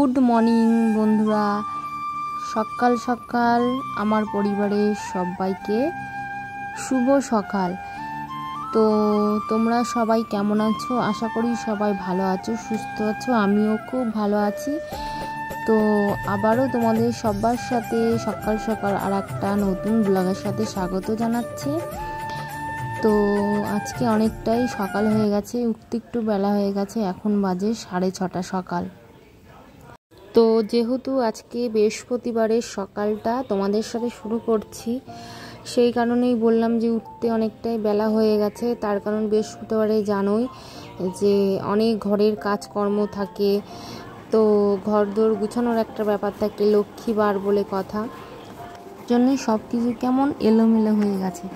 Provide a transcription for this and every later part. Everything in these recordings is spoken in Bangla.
গুড মর্নিং, বন্ধুরা। সকাল সকাল আমার পরিবারের সবাইকে শুভ সকাল। তো তোমরা সবাই কেমন আছো? আশা করি সবাই ভালো আছো, সুস্থ আছো, আমিও খুব ভালো আছি। তো আবারও তোমাদের সবার সাথে সকাল সকাল আর একটা নতুন ব্লগের সাথে স্বাগত জানাচ্ছি। তো আজকে অনেকটাই সকাল হয়ে গেছে, উঠতে একটু বেলা হয়ে গেছে, এখন বাজে সাড়ে ছটা সকাল। তো যেহেতু আজকে বৃহস্পতিবারের সকালটা তোমাদের সাথে শুরু করছি, সেই কারণেই বললাম যে উঠতে অনেকটাই বেলা হয়ে গেছে। তার কারণ বৃহস্পতিবারে জানোই যে অনেক ঘরের কাজকর্ম থাকে, তো ঘর দোর গুছানোর একটা ব্যাপার থাকে, লক্ষ্মীবার বলে কথা। জন্যই সব কিছু কেমন এলোমেলো হয়ে গেছে।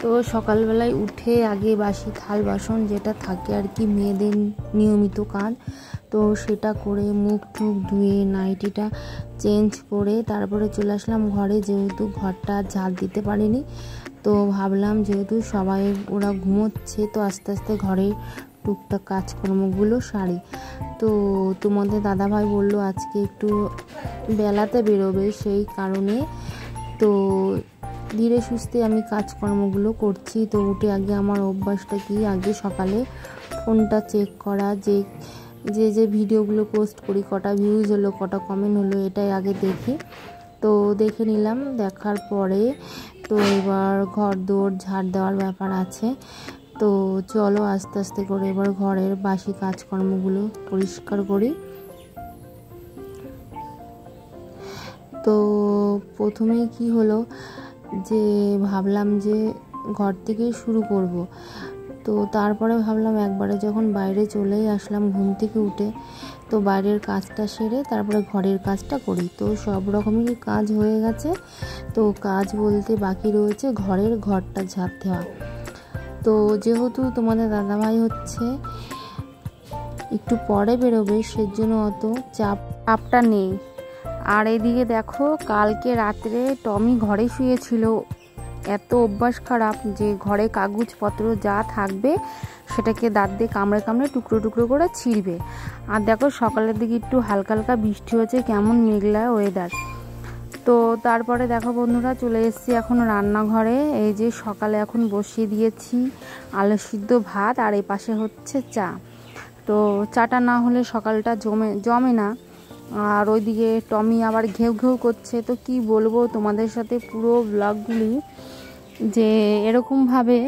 তো সকালবেলায় উঠে আগে বাসি থাল বাসন যেটা থাকে আর কি, মেয়েদের নিয়মিত কাজ। তো সেটা করে মুখ টুক ধুয়ে নাইটিটা চেঞ্জ করে তারপরে চলে আসলাম ঘরে, যেহেতু ঘরটা ঝাড় দিতে পারিনি। তো ভাবলাম যেহেতু সবাই ওরা ঘুমোচ্ছে, তো আস্তে আস্তে ঘরের টুকটাক কাজকর্মগুলো সারি। তো তোমাদের দাদাভাই বলল, আজকে একটু বেলাতে বেরোবে সেই কারণে। তো ধীরে সুস্থে আমি কাজকর্মগুলো করছি। তো উঠে আগে আমার অভ্যাসটা কি? আগে সকালে ফোনটা চেক করা, যে যে যে ভিডিওগুলো পোস্ট করি, কটা ভিউজ হলো, কটা কমেন্ট হলো, এটাই আগে দেখি। তো দেখে নিলাম, দেখার পরে তো এবার ঘর দৌড় ঝাড় দেওয়ার ব্যাপার আছে। তো চলো আস্তে আস্তে করে এবার ঘরের বাসি কাজকর্মগুলো পরিষ্কার করি। তো প্রথমে কি হলো যে ভাবলাম যে ঘর থেকে শুরু করব। তো তারপরে ভাবলাম একবারে যখন বাইরে চলেই আসলাম ঘুম থেকে উঠে, তো বাইরের কাজটা সেরে তারপরে ঘরের কাজটা করি। তো সব রকমেরই কাজ হয়ে গেছে। তো কাজ বলতে বাকি রয়েছে ঘরের ঘরটা ঝাঁপ দেওয়া। তো যেহেতু তোমাদের দাদাভাই হচ্ছে, একটু পরে বেরোবে, সেজন্য অত চাপ চাপটা নেই। আর এদিকে দেখো, কালকে রাত্রে টমি ঘরে শুয়েছিল। এত অভ্যাস খারাপ যে ঘরে কাগজপত্র যা থাকবে সেটাকে দাঁত দিয়ে কামড়ে কামড়ে টুকরো টুকরো করে ছিঁড়বে। আর দেখো, সকালের দিকে একটু হালকা হালকা বৃষ্টি হচ্ছে কেমন মেঘলা ওয়েদার তো তারপরে দেখো বন্ধুরা, চলে এসেছি এখন রান্নাঘরে। এই যে সকালে এখন বসিয়ে দিয়েছি আলু সিদ্ধ ভাত, আর এই পাশে হচ্ছে চা। তো চাটা না হলে সকালটা জমে জমে না। আর ওইদিকে টমি আবার ঘেউ ঘেউ করছে। তো কি বলব তোমাদের সাথে পুরো ব্লগগুলি যে এরকমভাবে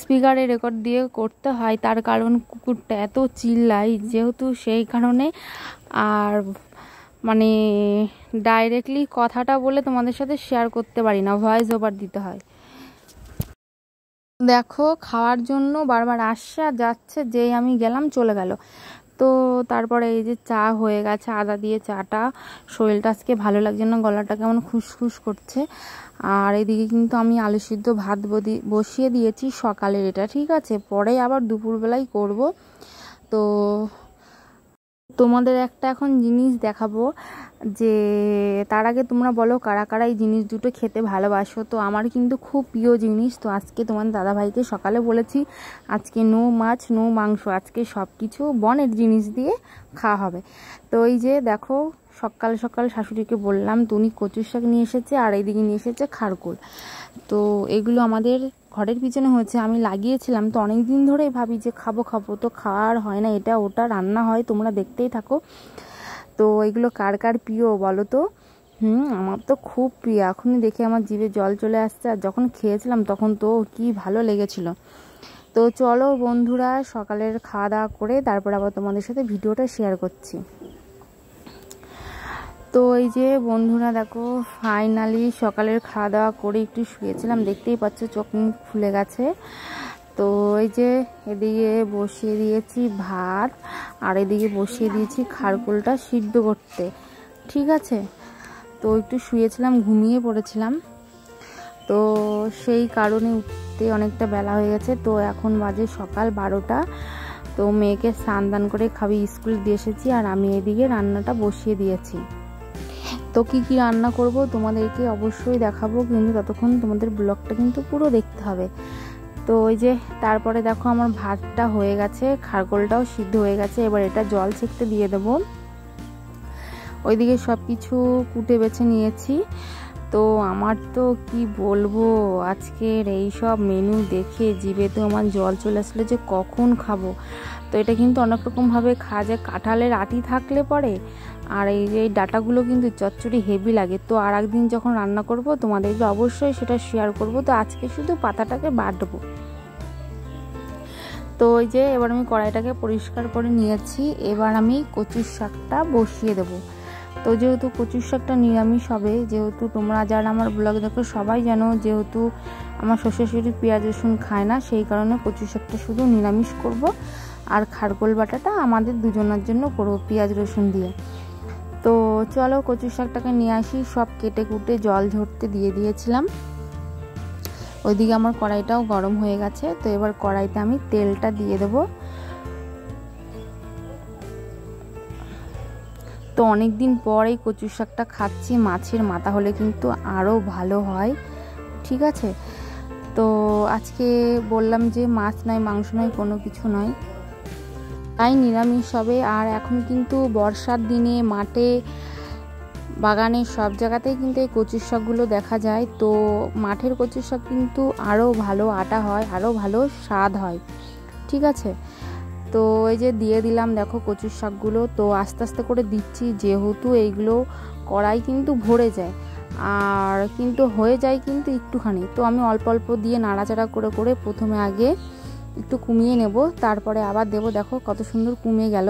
স্পিকারে রেকর্ড দিয়ে করতে হয়, তার কারণ কুকুরটা এত চিল্লাই যেহেতু সেই কারণে। আর মানে ডাইরেক্টলি কথাটা বলে তোমাদের সাথে শেয়ার করতে পারি না ভয়েস ওভার দিতে হয়। দেখো, খাওয়ার জন্য বারবার আর যাচ্ছে, যেই আমি গেলাম, চলে গেল। তো তারপরে এই যে চা হয়ে গেছে, আদা দিয়ে চাটা। শরীরটা আজকে ভালো লাগছে না, গলাটা কেমন খুসখুস করছে। আর এদিকে কিন্তু আমি আলু সিদ্ধ ভাত বসিয়ে দিয়েছি সকালের এটা, ঠিক আছে? পরে আবার দুপুরবেলায় করব। তো তোমাদের একটা এখন জিনিস দেখাবো যে তার আগে তোমরা বলো কারা কারা এই জিনিস দুটো খেতে ভালোবাসো। তো আমার কিন্তু খুব প্রিয় জিনিস। তো আজকে তোমার দাদাভাইকে সকালে বলেছি, আজকে নো মাছ, নো মাংস, আজকে সব কিছু বনের জিনিস দিয়ে খাওয়া হবে। তো এই যে দেখো, সকাল সকাল শাশুড়িকে বললাম, তুমি কচুর শাক নিয়ে এসেছে আর এইদিকে নিয়ে এসেছে খারকুল তো এগুলো আমাদের ঘরের পিছনে হয়েছে, আমি লাগিয়েছিলাম, তো অনেক দিন ধরেই ভাবি যে খাব খাব, তো খাওয়ার হয় না, এটা ওটা রান্না হয়, তোমরা দেখতেই থাকো। তো এগুলো কার কার প্রিয় বলো তো? হুম, আমার তো খুব প্রিয়, এখনই দেখে আমার জিভে জল চলে আসছে, আর যখন খেয়েছিলাম তখন তো কি ভালো লেগেছিল। তো চলো বন্ধুরা, সকালের খাওয়া দাওয়া করে তারপর আবার তোমাদের সাথে ভিডিওটা শেয়ার করছি। তো এই যে বন্ধুরা, দেখো ফাইনালি সকালের খাওয়া দাওয়া করে একটু শুয়েছিলাম। দেখতেই পাচ্ছ, চোখ মুখ খুলে গেছে। তো এই যে এদিকে বসিয়ে দিয়েছি ভাত, আর এদিকে বসিয়ে দিয়েছি খারকুলটা সিদ্ধ করতে। ঠিক আছে? তো একটু শুয়েছিলাম, ঘুমিয়ে পড়েছিলাম। তো সেই কারণে উঠতে অনেকটা বেলা হয়ে গেছে। তো এখন বাজে সকাল বারোটা। তো মেয়েকে স্নান দান করে খাবি, স্কুল দিয়ে এসেছি, আর আমি এদিকে রান্নাটা বসিয়ে দিয়েছি। তো কি কি রান্না করব তোমাদেরকে অবশ্যই দেখাবো, কিন্তু ততক্ষণ তোমাদের ব্লগটা কিন্তু পুরো দেখতে হবে। তো ওই যে তারপরে দেখো আমার ভাতটা হয়ে গেছে, খারগোলটাও সিদ্ধ হয়ে গেছে, এবার এটা জল ছেঁকতে দিয়ে দেবো। ওইদিকে সব কিছু কুটে বেছে নিয়েছি। তো আমার তো কি বলব, আজকের এই সব মেনু দেখে জিভে তো আমার জল চলে আসলে যে কখন খাব। তো এটা কিন্তু অনেক রকমভাবে খাওয়া যায়। কাঁঠালের আটি থাকলে পরে আর এই যে এই ডাটাগুলো কিন্তু চচ্চড়ি হেভি লাগে। তো আর একদিন যখন রান্না করব, তোমাদেরকে অবশ্যই সেটা শেয়ার করব। তো আজকে শুধু পাতাটাকে বাটবো তো ওই যে এবার আমি কড়াইটাকে পরিষ্কার করে নিয়েছি। এবার আমি কচুর শাকটা বসিয়ে দেবো। তো যেহেতু কচুর শাকটা নিরামিষ হবে, যেহেতু তোমরা যারা আমার ব্লগ দেখো সবাই জানো, যেহেতু আমার শ্বশুর শাশুড়ি পেঁয়াজ, রসুন খায় না, সেই কারণে কচুর শাকটা শুধু নিরামিষ করব। আর খারগোল বাটাটা আমাদের দুজনের জন্য করব পেঁয়াজ, রসুন দিয়ে। চলো কচু শাকটাকে নিয়ে আসি। সব কেটে কুটে জল ঝরতে দিয়ে দিয়েছিলাম। ওইদিকে আমার কড়াইটাও গরম হয়ে গেছে। তো এবার কড়াইতে আমি তেলটা দিয়ে দেবো। তো অনেক দিন পর এই কচু শাকটা খাচ্ছি। মাছের মাথা হলে কিন্তু আরও ভালো হয়। ঠিক আছে? তো আজকে বললাম যে মাছ নয়, মাংস নয়, কোনো কিছু নয়। তাই নিরামিষ হবে। আর এখন কিন্তু বর্ষার দিনে মাঠে, বাগানে সব জায়গাতেই কিন্তু এই কচুর শাকগুলো দেখা যায়। তো মাঠের কচুর শাক কিন্তু আরও ভালো আটা হয়, আরও ভালো স্বাদ হয়। ঠিক আছে? তো এই যে দিয়ে দিলাম দেখো কচুর শাকগুলো। তো আস্তে আস্তে করে দিচ্ছি, যেহেতু এইগুলো কড়াই কিন্তু ভরে যায়। আর কিন্তু হয়ে যায় কিন্তু একটুখানি। তো আমি অল্প অল্প দিয়ে নাড়াচাড়া করে করে প্রথমে আগে একটু কমিয়ে নেব, তারপরে আবার দেব। দেখো কত সুন্দর কমে গেল।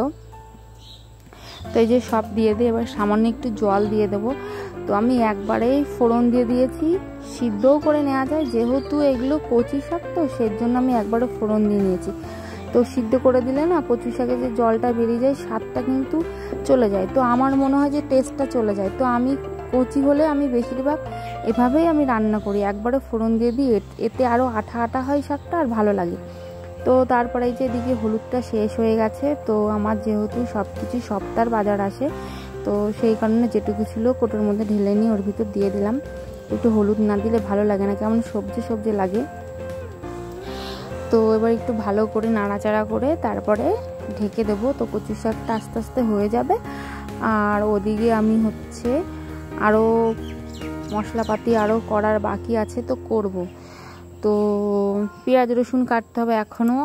তো এই যে সব দিয়ে দিয়ে এবার সামান্য একটু জল দিয়ে দেবো। তো আমি একবারেই ফোড়ন দিয়ে দিয়েছি। সিদ্ধও করে নেওয়া যায়, যেহেতু এগুলো কচি শাক, তো সেই জন্য আমি একবারে ফোড়ন দিয়ে নিয়েছি। তো সিদ্ধ করে দিলে না কচু শাকে যে জলটা বেরিয়ে যায়, স্বাদটা কিন্তু চলে যায়। তো আমার মনে হয় যে টেস্টটা চলে যায়। তো আমি কচি হলে আমি বেশিরভাগ এভাবেই আমি রান্না করি। একবারে ফোড়ন দিয়ে দিই এতে আরও আঠা আঠা হয় শাকটা আর ভালো লাগে। তো তারপরে যে এদিকে হলুদটা শেষ হয়ে গেছে, তো আমার যেহেতু সব কিছু সপ্তাহ বাজার আসে, তো সেই কারণে যেটুকু ছিল কোটোর মধ্যে ঢেলে নিয়ে ওর ভিতর দিয়ে দিলাম। একটু হলুদ না দিলে ভালো লাগে না, কেমন সবজি সবজি লাগে। তো এবার একটু ভালো করে নাড়াচাড়া করে তারপরে ঢেকে দেবো, তো কচু শাকটা আস্তে আস্তে হয়ে যাবে। আর ওদিকে আমি হচ্ছে আরও মশলাপাতি আরও করার বাকি আছে, তো করব। তো পেঁয়াজ, রসুন কাটতে হবে এখনও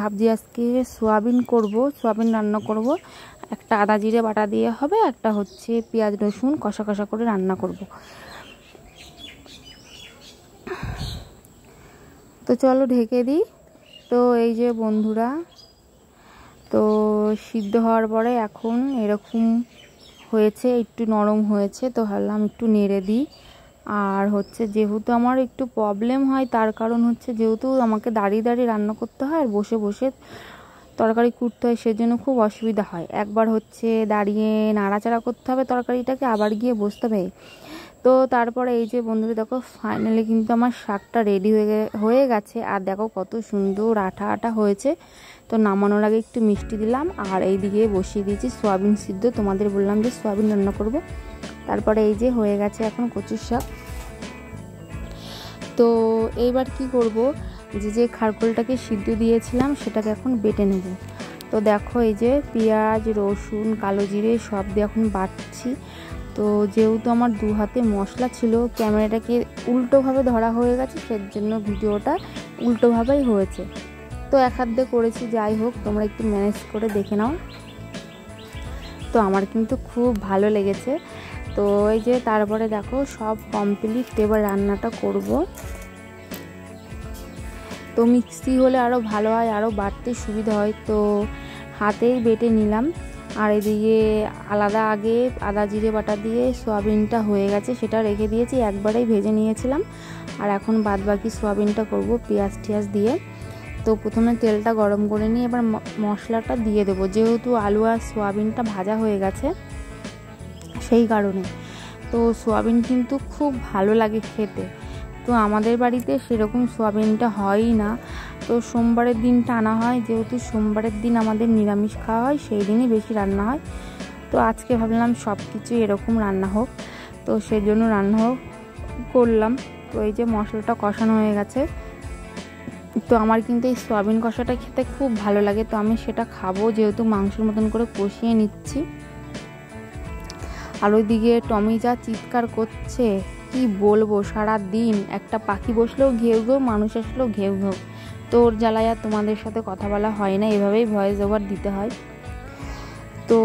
ভাবছি আজকে সোয়াবিন করব, সোয়াবিন রান্না করব। একটা আদা জিরে বাটা দিয়ে হবে, একটা হচ্ছে পেঁয়াজ, রসুন কষা কষা করে রান্না করব। তো চলো ঢেকে দিই। তো এই যে বন্ধুরা, তো সিদ্ধ হওয়ার পরে এখন এরকম হয়েছে, একটু নরম হয়েছে, তো ভাবলাম একটু নেড়ে দিই। আর হচ্ছে যেহেতু আমার একটু প্রবলেম হয়, তার কারণ হচ্ছে যেহেতু আমাকে দাঁড়িয়ে দাঁড়িয়ে রান্না করতে হয় আর বসে বসে তরকারি কুটতে হয়, সেজন্য খুব অসুবিধা হয়। একবার হচ্ছে দাঁড়িয়ে নাড়াচাড়া করতে হবে তরকারিটাকে, আবার গিয়ে বসতে হবে। তো তারপরে এই যে বন্ধুরা, দেখো ফাইনালি কিন্তু আমার শাকটা রেডি হয়ে হয়ে গেছে। আর দেখো কত সুন্দর আঠা আঠা হয়েছে। তো নামানোর আগে একটু মিষ্টি দিলাম। আর এই দিকে বসিয়ে দিয়েছি সোয়াবিন সিদ্ধ। তোমাদের বললাম যে সোয়াবিন রান্না করব। তারপরে এই যে হয়ে গেছে এখন কচুর শাক। তো এইবার কি করব, যে যে খারকোলটাকে সিদ্ধ দিয়েছিলাম সেটাকে এখন বেটে নেব। তো দেখো এই যে পেঁয়াজ, রসুন, কালো জিরে সব দিয়ে এখন বাটছি। তো যেহেতু আমার দু হাতে মশলা ছিল, ক্যামেরাটাকে উল্টোভাবে ধরা হয়ে গেছে সেই জন্য ভিডিওটা উল্টোভাবেই হয়েছে। তো এক হাত দিয়ে করেছি, যাই হোক, তোমরা একটু ম্যানেজ করে দেখে নাও। তো আমার কিন্তু খুব ভালো লেগেছে। তো এই যে তারপরে দেখো সব কমপ্লিট এবার রান্নাটা করব। তো মিক্সি হলে আরও ভালো হয় আরও বাড়তে সুবিধা হয়। তো হাতেই বেটে নিলাম। আর এদিকে আলাদা আগে আদা জিরে বাটা দিয়ে সোয়াবিনটা হয়ে গেছে, সেটা রেখে দিয়েছি, একবারেই ভেজে নিয়েছিলাম। আর এখন বাদ বাকি সোয়াবিনটা করব পেঁয়াজ টিয়াজ দিয়ে। তো প্রথমে তেলটা গরম করে নিয়ে এবার মশলাটা দিয়ে দেবো। যেহেতু আলু আর সোয়াবিনটা ভাজা হয়ে গেছে সেই কারণে। তো সোয়াবিন কিন্তু খুব ভালো লাগে খেতে। তো আমাদের বাড়িতে সেরকম সোয়াবিনটা হয়ই না। তো সোমবারের দিনটা আনা হয়, যেহেতু সোমবারের দিন আমাদের নিরামিষ খাওয়া হয়, সেই দিনই বেশি রান্না হয়। তো আজকে ভাবলাম সব কিছু এরকম রান্না হোক। তো সেই জন্য রান্না হোক করলাম। তো এই যে মশলাটা কষানো হয়ে গেছে। তো আমার কিন্তু এই সয়াবিন কষাটা খেতে খুব ভালো লাগে। তো আমি সেটা খাব, যেহেতু মাংসের মতন করে কষিয়ে নিচ্ছি। আর ওইদিকে টমি যা চিৎকার করছে, কি বলব, সারা দিন একটা পাখি বসলেও ঘেউ ঘেউ, মানুষ আসলেও ঘেউ ঘেউ। তো ওর জ্বালায় আর তোমাদের সাথে কথা বলা হয় না, এভাবেই ভয়েস ওভার দিতে হয়। তো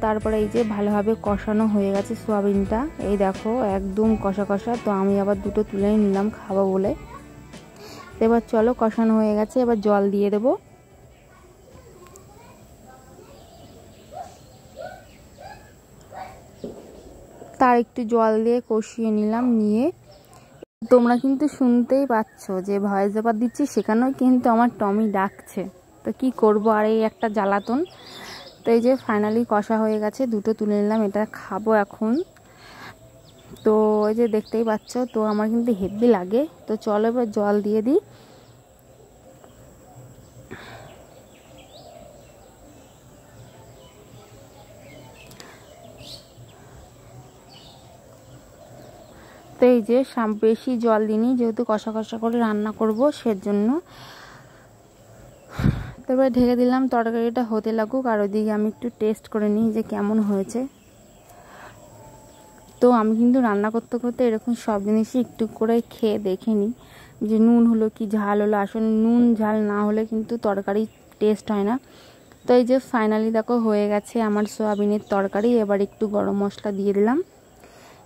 তারপরে এই যে ভালোভাবে কষানো হয়ে গেছে সোয়াবিনটা, এই দেখো একদম কষা কষা, তো আমি আবার দুটো তুলে নিলাম খাব বলে। এবার চলো কষানো হয়ে গেছে, এবার জল দিয়ে দেবো। তার একটু জল দিয়ে কষিয়ে নিলাম, নিয়ে তোমরা কিন্তু শুনতেই পাচ্ছ যে ভয়েস ওভার দিচ্ছি, সেখানেও কিন্তু আমার টমি ডাকছে। তো কি করব? আর এই একটা জ্বালাতন। তো এই যে ফাইনালি কষা হয়ে গেছে, দুটো তুলে নিলাম, এটা খাব এখন। তো এই যে দেখতেই পাচ্ছ, তো আমার কিন্তু হেভি লাগে। তো চলো এবার জল দিয়ে দিই। তো এই যে বেশি জল দিইনি, যেহেতু কষা কষা করে রান্না করব সেজন্য। তারপরে ঢেকে দিলাম তরকারিটা হতে লাগুক, আর ওইদিকে আমি একটু টেস্ট করে নিই যে কেমন হয়েছে। তো আমি কিন্তু রান্না করতে করতে এরকম সব জিনিসই একটু করে খেয়ে দেখে নিই যে নুন হলো কি ঝাল হলো। আসলে নুন ঝাল না হলে কিন্তু তরকারি টেস্ট হয় না। তো এই যে ফাইনালি দেখো হয়ে গেছে আমার সোয়াবিনের তরকারি, এবার একটু গরম মশলা দিয়ে দিলাম।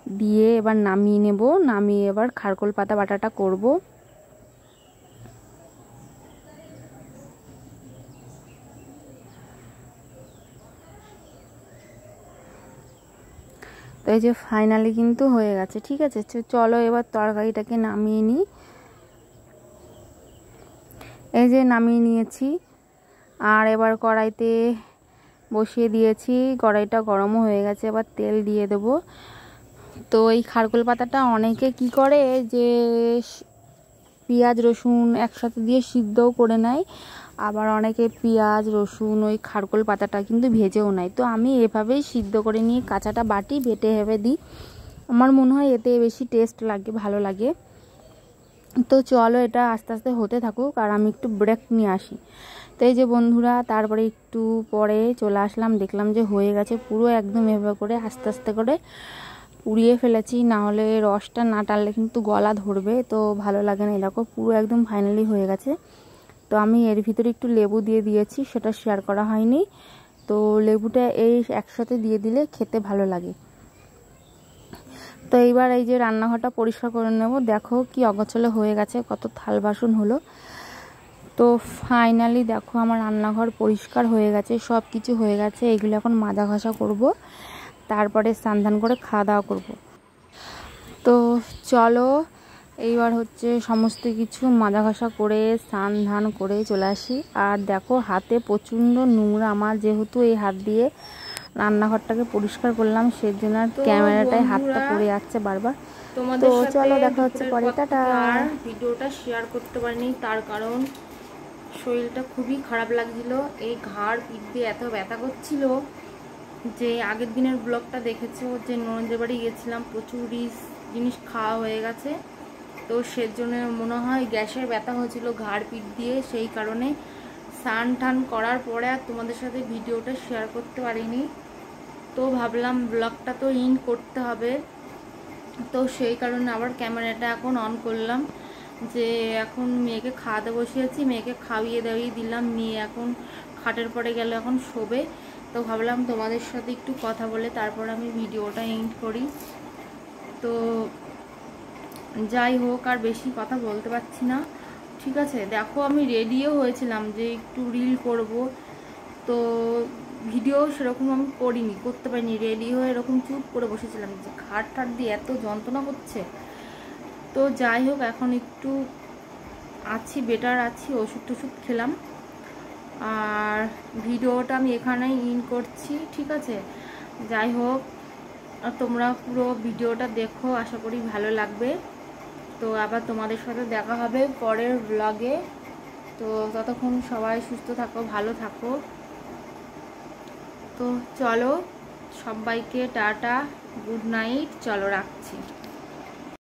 দিয়ে এবার নামিয়ে নেব। নামিয়ে এবার খারকোল পাতা, বাটাটা করব। তো এই যে ফাইনালি কিন্তু হয়ে গেছে, ঠিক আছে? চলো এবার তরকারিটাকে নামিয়ে নিই। এই যে নামিয়ে নিয়েছি। আর এবার কড়াইতে বসিয়ে দিয়েছি। কড়াইটা গরমও হয়ে গেছে, এবার তেল দিয়ে দেবো। তো এই খারকোল পাতাটা অনেকে কি করে যে পেঁয়াজ, রসুন একসাথে দিয়ে সিদ্ধও করে নেয়। আবার অনেকে পেঁয়াজ, রসুন ওই খারকোল পাতাটা কিন্তু ভেজেও নেয়। তো আমি এভাবেই সিদ্ধ করে নিয়ে কাঁচাটা বাটি বেটে হেবে দিই। আমার মনে হয় এতে বেশি টেস্ট লাগে, ভালো লাগে। তো চলো এটা আস্তে আস্তে হতে থাকুক আর আমি একটু ব্রেক নিয়ে আসি। তো এই যে বন্ধুরা, তারপরে একটু পরে চলে আসলাম। দেখলাম যে হয়ে গেছে পুরো একদম এভাবে করে আস্তে আস্তে করে। পুড়িয়ে ফেলেছি না হলে রসটা না টানলে কিন্তু গলা ধরবে, তো ভালো লাগে না। এরকম পুরো একদম ফাইনালি হয়ে গেছে। তো আমি এর ভিতরে একটু লেবু দিয়ে দিয়েছি, সেটা শেয়ার করা হয়নি। তো লেবুটা এই একসাথে দিয়ে দিলে খেতে ভালো লাগে। তো এইবার এই যে রান্নাঘরটা পরিষ্কার করে নেব। দেখো কি অগচলে হয়ে গেছে, কত থাল বাসন হলো। তো ফাইনালি দেখো, আমার রান্নাঘর পরিষ্কার হয়ে গেছে সব কিছু হয়ে গেছে। এগুলো এখন মাজা ঘষা করব। তারপরে স্নান ধান করে খাওয়া দাওয়া করব। তো চলো এইবার হচ্ছে সমস্ত কিছু মাজা ঘষা করে স্নান ধান করে চলে আসি। আর দেখো হাতে প্রচণ্ড নোংরা। আমার যেহেতু এই হাত দিয়ে রান্নাঘরটাকে পরিষ্কার করলাম সেজন্য আর ক্যামেরাটায় হাতটা পড়ে যাচ্ছে বারবার। তো চলো দেখা হচ্ছে পরে। টাটা। ভিডিওটা শেয়ার করতে পারিনি তার কারণ শরীরটা খুবই খারাপ লাগছিল। এই ঘাড় পিঠ দিয়ে এত ব্যথা করছিল। যে আগের দিনের ব্লগটা দেখেছ, যে নরেন্দ্র বাড়ি গেছিলাম প্রচুর জিনিস খাওয়া হয়ে গেছে। তো সেজন্য মনে হয় গ্যাসের ব্যথা হয়েছিল ঘাড় পিঠ দিয়ে, সেই কারণে স্নান টান করার পরে আর তোমাদের সাথে ভিডিওটা শেয়ার করতে পারিনি। তো ভাবলাম ব্লগটা তো ইন করতে হবে। তো সেই কারণে আবার ক্যামেরাটা এখন অন করলাম, যে এখন মেয়েকে খাওয়াতে বসিয়েছি, মেয়েকে খাইয়ে দাইয়ে দিলাম, মেয়ে এখন খাটের পরে গেলে এখন শোবে। তো ভাবলাম তোমাদের সাথে একটু কথা বলে তারপর আমি ভিডিওটা এন্ড করি। তো যাই হোক, আর বেশি কথা বলতে পারছি না। ঠিক আছে, দেখো আমি রেডিও হয়েছিলাম যে একটু রিল করব। তো ভিডিও সেরকম আমি করিনি, করতে পারিনি। রেডি হয়ে এরকম চুপ করে বসেছিলাম যে খাট ঠাট দিয়ে এত যন্ত্রণা হচ্ছে। তো যাই হোক, এখন একটু আছি বেটার আছি ওষুধ টষুধ খেলাম। আর ভিডিওটা আমি এখানেই ইন করছি, ঠিক আছে? যাই হোক তোমরা পুরো ভিডিওটা দেখো, আশা করি ভালো লাগবে। তো আবার তোমাদের সাথে দেখা হবে পরের ব্লগে তো ততক্ষণ সবাই সুস্থ থাকো, ভালো থাকো। তো চলো, সবাইকে টাটা গুড নাইট চলো রাখছি।